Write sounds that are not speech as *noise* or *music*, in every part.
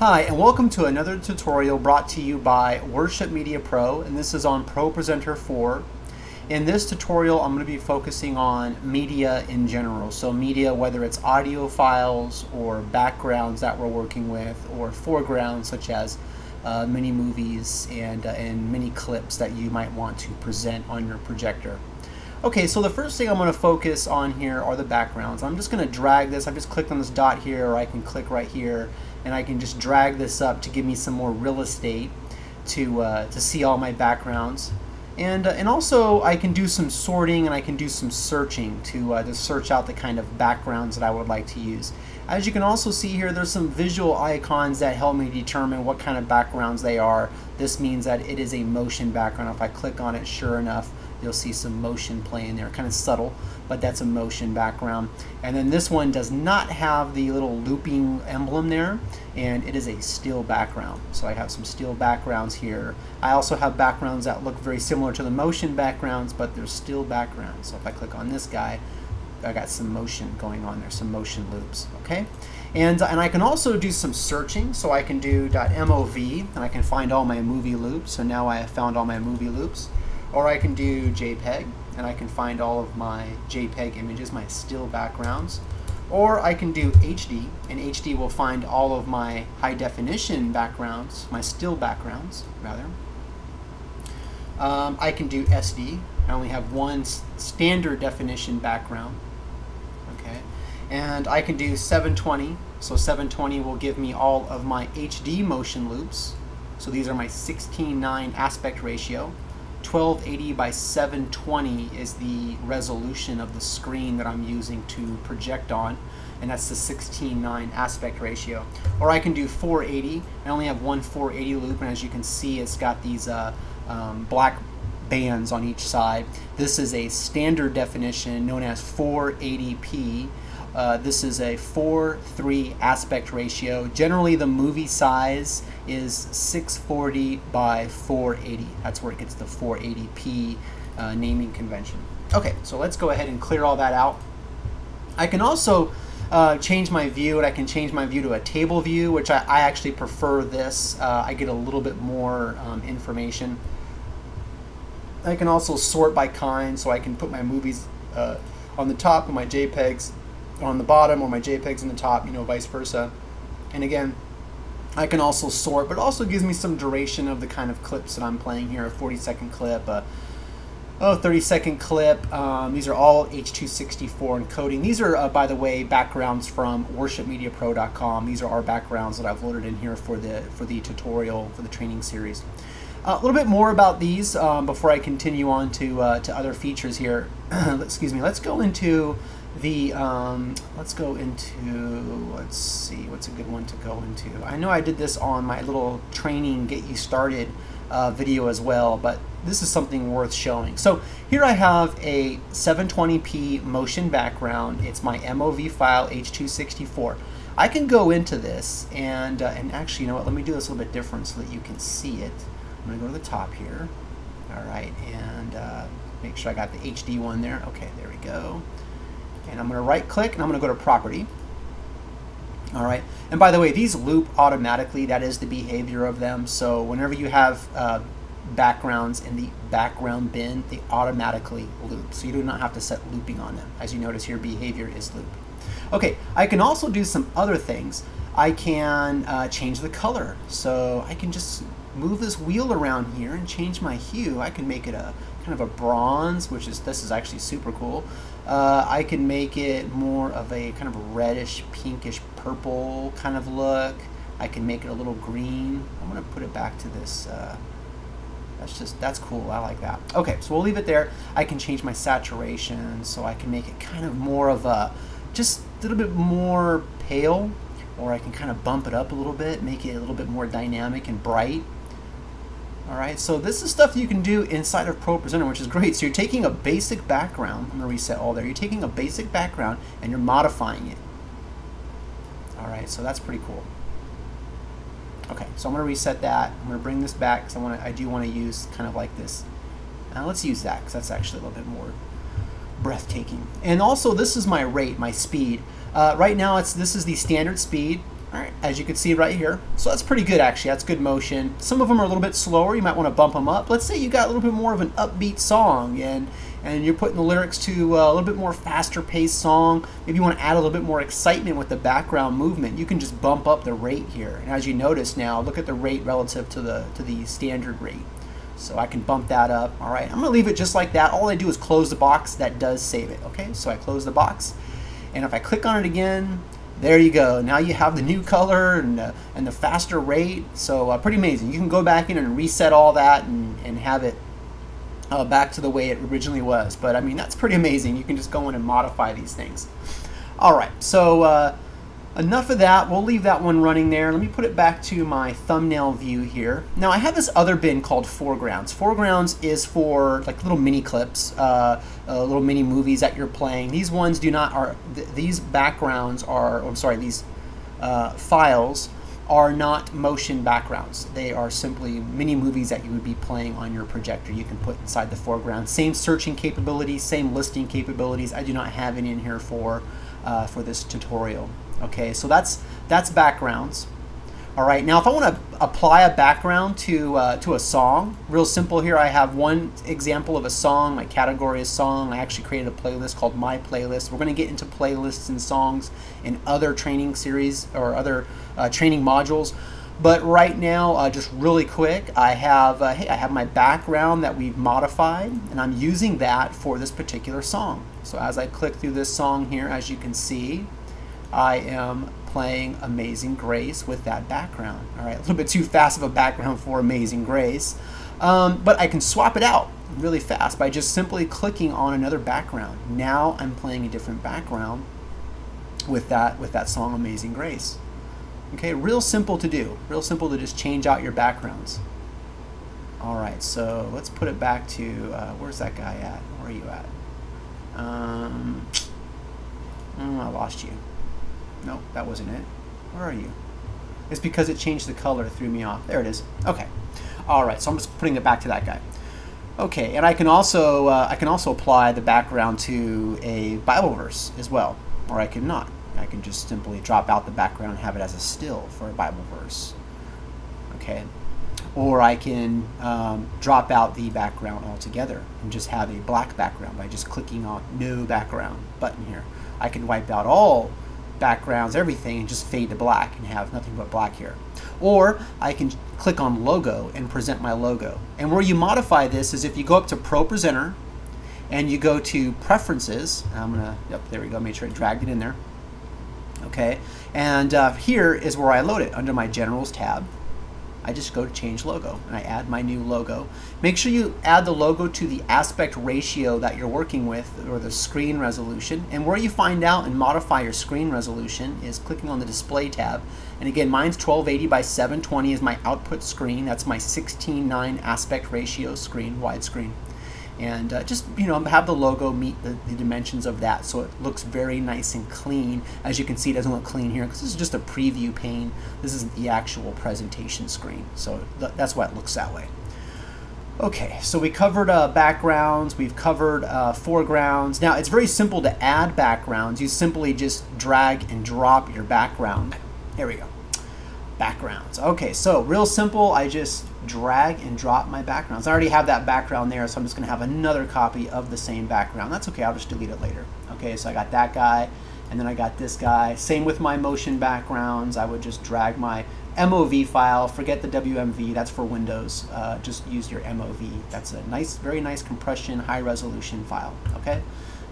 Hi, and welcome to another tutorial brought to you by Worship Media Pro, and this is on Pro Presenter 4. In this tutorial, I'm going to be focusing on media in general. So media, whether it's audio files or backgrounds that we're working with, or foregrounds such as uh, mini movies and, uh, and mini clips that you might want to present on your projector. Okay, so the first thing I'm going to focus on here are the backgrounds. I'm just going to drag this. I've just clicked on this dot here, or I can click right here, and I can just drag this up to give me some more real estate to, uh, to see all my backgrounds. And, uh, and also I can do some sorting and I can do some searching to, uh, to search out the kind of backgrounds that I would like to use. As you can also see here, there's some visual icons that help me determine what kind of backgrounds they are. This means that it is a motion background. If I click on it, sure enough, you'll see some motion playing there, kind of subtle, but that's a motion background. And then this one does not have the little looping emblem there, and it is a steel background. So I have some steel backgrounds here. I also have backgrounds that look very similar to the motion backgrounds, but they're still backgrounds. So if I click on this guy, I got some motion going on there, some motion loops, okay? And, and I can also do some searching, so I can do .mov, and I can find all my movie loops. So now I have found all my movie loops. Or I can do JPEG, and I can find all of my JPEG images, my still backgrounds. Or I can do HD, and HD will find all of my high definition backgrounds, my still backgrounds, rather. Um, I can do SD. I only have one standard definition background. Okay, and I can do 720. So 720 will give me all of my HD motion loops. So these are my 16:9 aspect ratio. 1280 by 720 is the resolution of the screen that I'm using to project on and that's the 16:9 aspect ratio. Or I can do 480 I only have one 480 loop and as you can see it's got these uh, um, black bands on each side. This is a standard definition known as 480p uh, this is a 4-3 aspect ratio. Generally, the movie size is 640 by 480. That's where it gets the 480p uh, naming convention. Okay, so let's go ahead and clear all that out. I can also uh, change my view, and I can change my view to a table view, which I, I actually prefer this. Uh, I get a little bit more um, information. I can also sort by kind, so I can put my movies uh, on the top and my JPEGs on the bottom or my JPEGs on the top, you know, vice versa. And again, I can also sort, but also gives me some duration of the kind of clips that I'm playing here, a 40 second clip, a oh, 30 second clip. Um, these are all H264 encoding. These are, uh, by the way, backgrounds from worshipmediapro.com. These are our backgrounds that I've loaded in here for the, for the tutorial, for the training series. Uh, a little bit more about these um, before I continue on to, uh, to other features here. *clears throat* Excuse me. Let's go into the um, let's go into let's see what's a good one to go into? I know I did this on my little training get you started uh, video as well but this is something worth showing. So here I have a 720p motion background. It's my MOV file H264 I can go into this and uh, and actually you know what? Let me do this a little bit different so that you can see it. I'm gonna go to the top here. Alright and uh, make sure I got the HD one there. Okay there we go and I'm going to right click and I'm going to go to property. All right. And by the way, these loop automatically. That is the behavior of them. So whenever you have uh, backgrounds in the background bin, they automatically loop. So you do not have to set looping on them. As you notice here, behavior is loop. Okay, I can also do some other things. I can uh, change the color. So I can just move this wheel around here and change my hue. I can make it a kind of a bronze, which is, this is actually super cool. Uh, I can make it more of a kind of reddish, pinkish, purple kind of look. I can make it a little green. I'm to put it back to this. Uh, that's just, that's cool. I like that. Okay, so we'll leave it there. I can change my saturation so I can make it kind of more of a, just a little bit more pale or I can kind of bump it up a little bit, make it a little bit more dynamic and bright. All right, so this is stuff you can do inside of Pro Presenter, which is great. So you're taking a basic background, I'm gonna reset all there. You're taking a basic background and you're modifying it. All right, so that's pretty cool. Okay, so I'm gonna reset that. I'm gonna bring this back because I want I do want to use kind of like this. Now let's use that because that's actually a little bit more breathtaking. And also, this is my rate, my speed. Uh, right now, it's this is the standard speed. As you can see right here. So that's pretty good actually, that's good motion. Some of them are a little bit slower, you might want to bump them up. Let's say you got a little bit more of an upbeat song and and you're putting the lyrics to uh, a little bit more faster paced song. Maybe you want to add a little bit more excitement with the background movement. You can just bump up the rate here. And as you notice now, look at the rate relative to the to the standard rate. So I can bump that up. All right, I'm gonna leave it just like that. All I do is close the box. That does save it. Okay, so I close the box. And if I click on it again, there you go. Now you have the new color and, uh, and the faster rate. So uh, pretty amazing. You can go back in and reset all that and, and have it uh, back to the way it originally was. But I mean, that's pretty amazing. You can just go in and modify these things. All right, so uh, enough of that. We'll leave that one running there. Let me put it back to my thumbnail view here. Now I have this other bin called foregrounds. Foregrounds is for like little mini clips, uh, uh, little mini movies that you're playing. These ones do not are th these backgrounds are. Oh, I'm sorry, these uh, files are not motion backgrounds. They are simply mini movies that you would be playing on your projector. You can put inside the foreground. Same searching capabilities, same listing capabilities. I do not have any in here for uh, for this tutorial. Okay, so that's that's backgrounds. All right, now if I want to apply a background to uh, to a song, real simple here. I have one example of a song. My category is song. I actually created a playlist called My Playlist. We're going to get into playlists and songs in other training series or other uh, training modules. But right now, uh, just really quick, I have uh, hey, I have my background that we've modified, and I'm using that for this particular song. So as I click through this song here, as you can see, I am playing Amazing Grace with that background. All right, a little bit too fast of a background for Amazing Grace, um, but I can swap it out really fast by just simply clicking on another background. Now I'm playing a different background with that with that song Amazing Grace. Okay, real simple to do. Real simple to just change out your backgrounds. All right, so let's put it back to uh, where's that guy at? Where are you at? Um, oh, I lost you. No, that wasn't it. Where are you? It's because it changed the color, threw me off. There it is. Okay. All right, so I'm just putting it back to that guy. Okay, and I can also uh, I can also apply the background to a Bible verse as well, or I can not. I can just simply drop out the background and have it as a still for a Bible verse. Okay, or I can um, drop out the background altogether and just have a black background by just clicking on No Background button here. I can wipe out all backgrounds, everything, and just fade to black and have nothing but black here. Or I can click on logo and present my logo. And where you modify this is if you go up to Pro Presenter and you go to Preferences, I'm gonna, yep, there we go, make sure I dragged it in there. Okay, and uh, here is where I load it under my Generals tab. I just go to change logo and I add my new logo. Make sure you add the logo to the aspect ratio that you're working with or the screen resolution. And where you find out and modify your screen resolution is clicking on the display tab. And again, mine's 1280 by 720 is my output screen. That's my 16:9 aspect ratio screen, widescreen and uh, just you know have the logo meet the, the, dimensions of that so it looks very nice and clean. As you can see it doesn't look clean here because this is just a preview pane. This isn't the actual presentation screen so th that's why it looks that way. Okay so we covered uh, backgrounds. We've covered uh, foregrounds. Now it's very simple to add backgrounds. You simply just drag and drop your background. There we go backgrounds. Okay, so real simple. I just drag and drop my backgrounds. I already have that background there, so I'm just going to have another copy of the same background. That's okay. I'll just delete it later. Okay, so I got that guy, and then I got this guy. Same with my motion backgrounds. I would just drag my MOV file. Forget the WMV. That's for Windows. Uh, just use your MOV. That's a nice, very nice compression, high resolution file. Okay,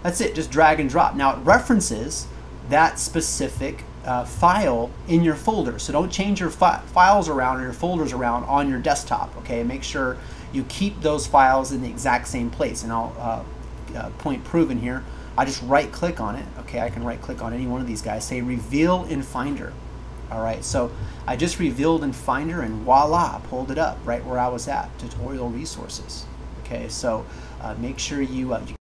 that's it. Just drag and drop. Now it references that specific uh, file in your folder. So don't change your fi files around or your folders around on your desktop. Okay, make sure you keep those files in the exact same place. And I'll uh, uh, point proven here. I just right click on it. Okay, I can right click on any one of these guys. Say reveal in Finder. All right, so I just revealed in Finder and voila, pulled it up right where I was at, tutorial resources. Okay, so uh, make sure you, uh, you